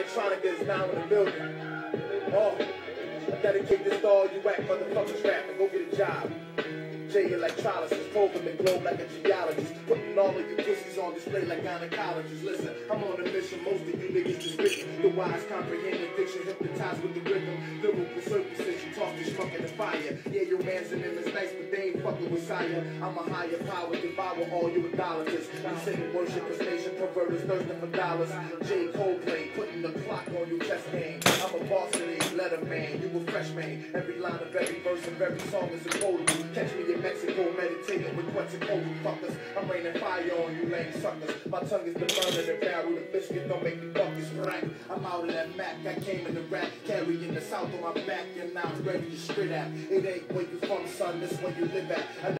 Electronica is now in the building. Oh, I dedicate this to all you whack motherfuckers and go get a job. J electrolysis, probing the globe like a geologist, putting all of you pussies on display like gynecologists. Listen, I'm on a mission, most of you niggas just spitting. The wise comprehend addiction, hypnotized with the rhythm. Lyrical circumcision, toss the schmuck in the fire. Yeah, your man's in them sire. I'm a higher power, devour all you idolaters. We sing worshipers, nation perverters, thirsting for dollars. J. Coldplay, putting the clock on your chest game. I'm a boss in letter man, you fresh. Every line of every verse of every song is a quotable. Catch me in Mexico, meditating with Quetzalcoatl fuckers. I'm raining fire on you lame suckers. My tongue is the burner, the barrel, the biscuit don't make me buckets right. I'm out of that Mac, I came in the rap, carrying the south on my back, and now I'm ready to spit at. It ain't where you from, son, this where you live at.